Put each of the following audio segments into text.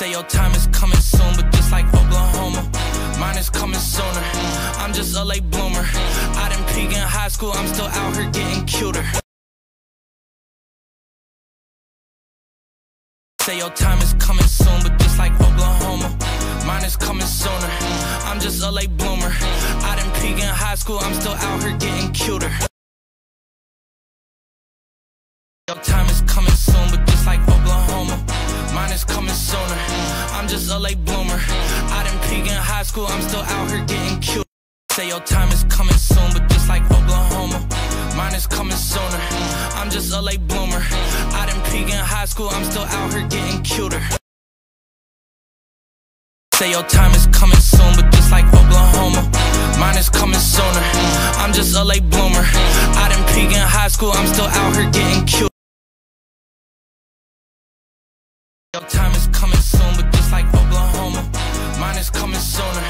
Say your time is coming soon, but just like Oklahoma, mine is coming sooner. I'm just a late bloomer. I didn't peak in high school, I'm still out here getting cuter. Say your time is coming soon, but just like Oklahoma, mine is coming sooner. I'm just a late bloomer. I didn't peak in high school, I'm still out here getting cuter. Your time is coming soon, but is coming sooner. I'm just a late bloomer. I didn't peak in high school, I'm still out here getting cute. Say your time is coming soon, but just like Oklahoma, mine is coming sooner. I'm just a late bloomer. I didn't peak in high school, I'm still out here getting cuter. Say your time is coming soon, but just like Oklahoma, mine is coming sooner. I'm just a late bloomer. I didn't peak in high school, I'm still out here getting cute. Your time is coming soon, but just like Oklahoma, mine is coming sooner.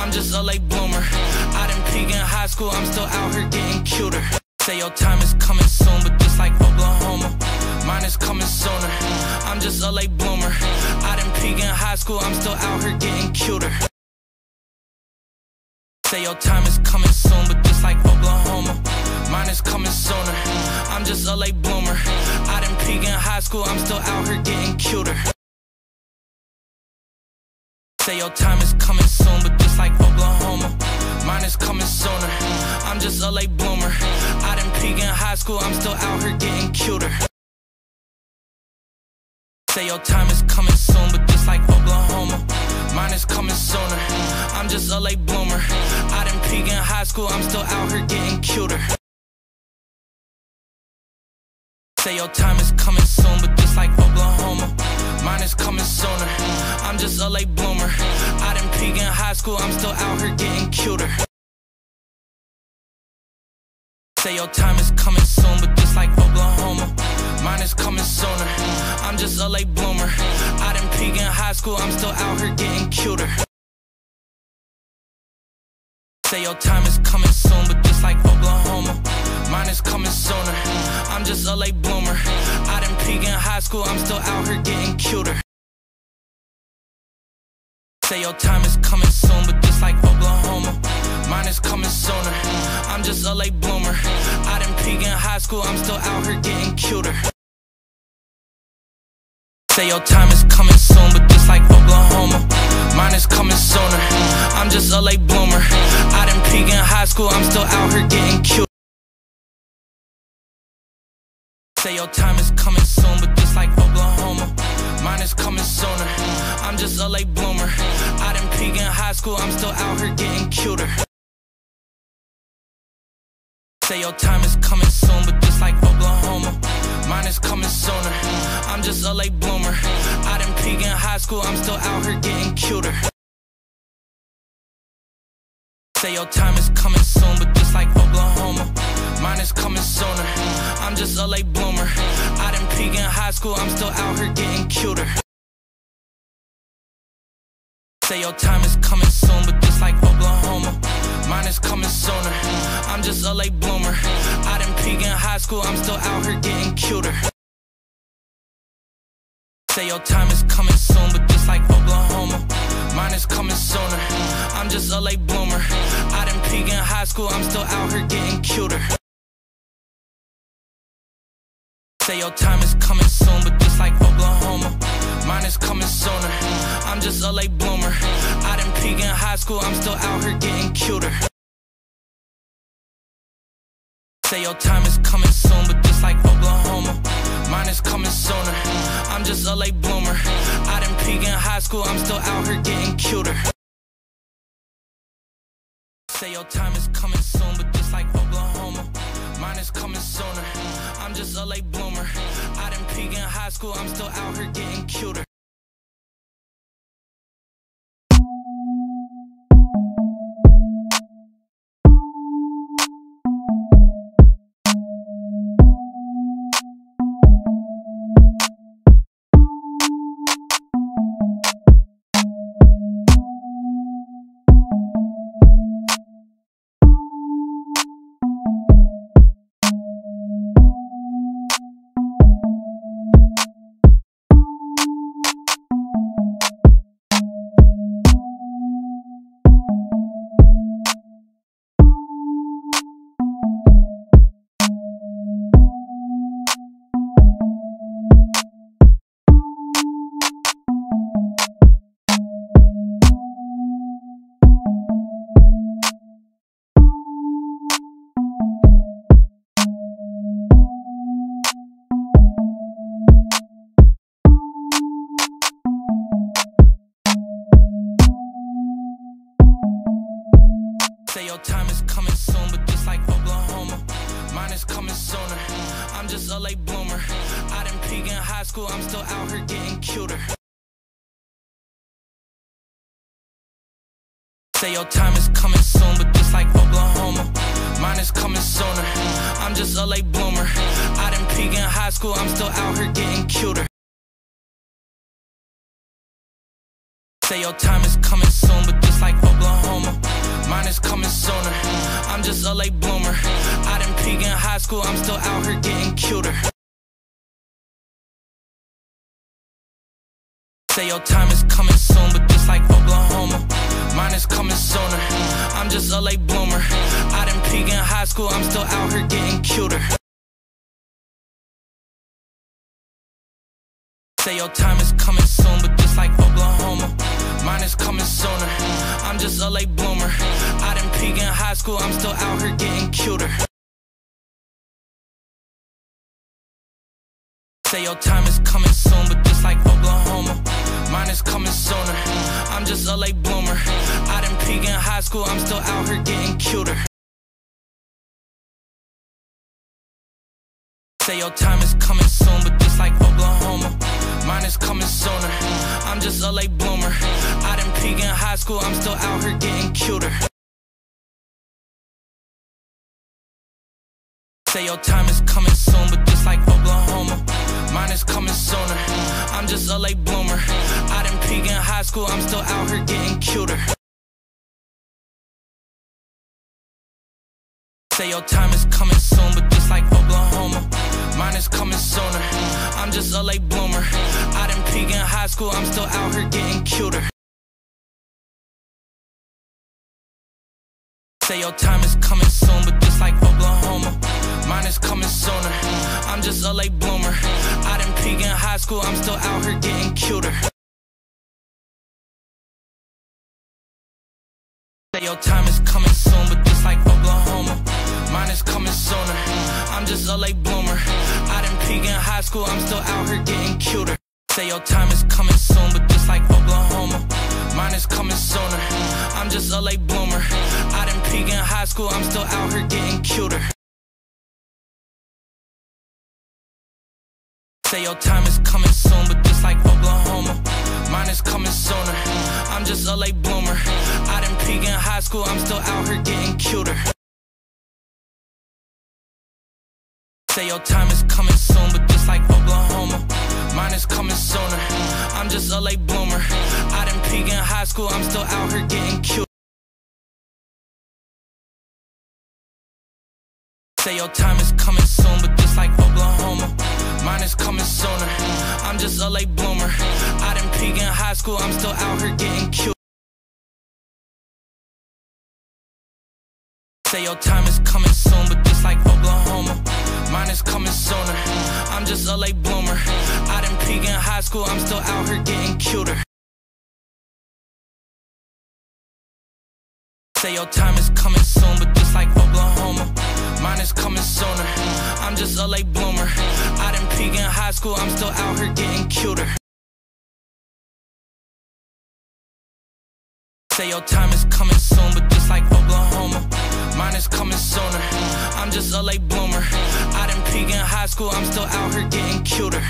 I'm just a late bloomer. I didn't peak in high school, I'm still out here getting cuter. Say your time is coming soon, but just like Oklahoma, mine is coming sooner. I'm just a late bloomer. I didn't peak in high school, I'm still out here getting cuter. Say your time is coming soon, but just like Oklahoma, mine is coming sooner. I'm just a late bloomer. I didn't peak in high school, I'm still out here getting cuter. Say your time is coming soon, but just like Oklahoma, mine is coming sooner. I'm just a late bloomer. I didn't peak in high school, I'm still out here getting cuter. Say your time is coming soon, but just like Oklahoma, mine is coming sooner. I'm just a late bloomer. I didn't peak in high school, I'm still out here getting cuter. Say your time is coming soon, but just like Oklahoma, mine is coming sooner. I'm just a late bloomer. I didn't peak in high school, I'm still out here getting cuter. Say your time is coming soon, but just like Oklahoma, mine is coming sooner. I'm just a late bloomer. I didn't peak in high school, I'm still out here getting cuter. Say your time is coming soon, but just like Oklahoma, mine is coming sooner. I'm just a late bloomer. I didn't peak in high school, I'm still out here getting cuter. Say your time is coming soon, but just like Oklahoma, mine is coming sooner. I'm just a late bloomer. I didn't peak in high school, I'm still out here getting cuter. Say your time is coming soon, but just like Oklahoma, mine is coming sooner. I'm just a late bloomer. I didn't peak in high school, I'm still out here getting cute. Say your time is coming soon, but just like Oklahoma, mine is coming sooner. I'm just a late bloomer. I didn't peak in high school, I'm still out here getting cuter. Say your time is coming soon, but just like Oklahoma, mine is coming sooner. I'm just a late bloomer. I didn't peak in high school, I'm still out here getting cuter. Say your time is coming soon, but just like Oklahoma, mine is coming sooner. I'm just a late bloomer. I didn't peak in high school, I'm still out here getting cuter. Say your time is coming soon, but just like Oklahoma, mine is coming sooner. I'm just a late bloomer. I didn't peak in high school, I'm still out here getting cuter. Say your time is coming soon, but just like Oklahoma, mine is coming sooner. I'm just a late bloomer. I didn't peak in high school, I'm still out here getting cuter. Say your time is coming soon, but just like Oklahoma, mine is coming sooner. I'm just a late bloomer. I didn't peak in high school, I'm still out here getting cuter. Say your time is coming soon, but just like Oklahoma, mine is coming sooner. I'm just a late bloomer. I didn't peak in high school, I'm still out here getting cuter. Say your time is coming soon, but just like Oklahoma, mine is coming sooner. I'm just a late bloomer. I didn't peak in high school, I'm still out here getting cuter. Just a late bloomer. I didn't peak in high school, I'm still out here getting cuter. Say your time is coming soon, but just like Oklahoma, mine is coming sooner. I'm just a late bloomer. I didn't peak in high school, I'm still out here getting cuter. Say your time is coming soon, but just like Oklahoma, mine is coming sooner. I'm just a late bloomer. Peak in high school, I'm still out here getting cuter. Say your time is coming soon, but just like Oklahoma, mine is coming sooner. I'm just a late bloomer. I didn't peak in high school, I'm still out here getting cuter. Say your time is coming soon, but just like Oklahoma, mine is coming sooner. I'm just a late bloomer. I didn't peak in high school, I'm still out here getting cuter. Say your time is coming soon, but just like Oklahoma, mine is coming sooner. I'm just a late bloomer. I didn't peak in high school, I'm still out here getting cuter. Say your time is coming soon, but just like Oklahoma, mine is coming sooner. I'm just a late bloomer. I didn't peak in high school, I'm still out here getting cuter. Say your time is coming soon, but just like Oklahoma, mine is coming sooner. I'm just a late bloomer. I didn't peak in high school, I'm still out here getting cuter. Say your time is coming soon, but just like Oklahoma, mine is coming sooner. I'm just a late bloomer. I didn't peak in high school, I'm still out here getting cuter. Say your time is coming soon, but school, I'm still out here getting cuter. Say your time is coming soon, but just like Oklahoma, mine is coming sooner. I'm just a late bloomer. I didn't peak in high school, I'm still out here getting cuter. Say your time is coming soon, but just like Oklahoma, mine is coming sooner. I'm just a late bloomer. I didn't peak in high school, I'm still out here getting cuter. Say your time is coming soon, but just like Oklahoma, mine is coming sooner. I'm just a late bloomer. I didn't peak in high school, I'm still out here getting cuter. Say your time is coming soon, but just like Oklahoma, mine is coming sooner. I'm just a late bloomer. I didn't peak in high school, I'm still out here getting cuter. Say your time is coming soon, but just like Oklahoma, mine is coming sooner. I'm just a late bloomer. I didn't peak in high school, I'm still out here getting cute. Say your time is coming soon, but just like Oklahoma, mine is coming sooner. I'm just a late bloomer. I didn't peak in high school, I'm still out here getting cuter. Say your time is coming soon, but just like Oklahoma, mine is coming sooner. I'm just a late bloomer. I didn't peak in high school, I'm still out here getting cuter. Say your time is coming soon, but just like Oklahoma, mine is coming sooner. I'm just a late bloomer. I didn't peak in high school, I'm still out here getting cuter.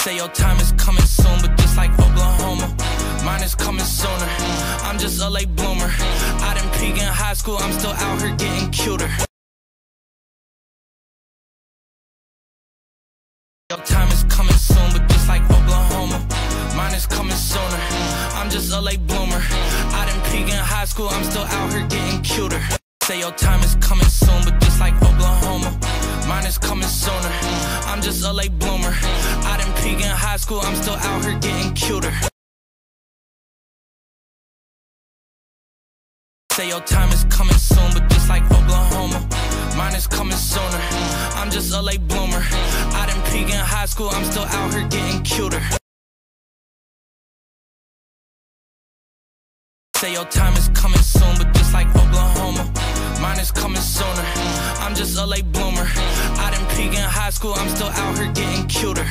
Say your time is coming soon, but just like Oklahoma, mine is coming sooner. I'm just a late bloomer. Peak in high school, I'm still out here getting cuter. Your time is coming soon, but just like Oklahoma, mine is coming sooner. I'm just a late bloomer. I didn't peak in high school, I'm still out here getting cuter. Say your time is coming soon, but just like Oklahoma, mine is coming sooner. I'm just a late bloomer. I didn't peak in high school, I'm still out here getting cuter. Say your time is coming soon, but just like Oklahoma, mine is coming sooner. I'm just a late bloomer. I didn't peak in high school, I'm still out here getting cuter. Say your time is coming soon, but just like Oklahoma, mine is coming sooner. I'm just a late bloomer. I didn't peak in high school, I'm still out here getting cuter.